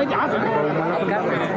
我打死齿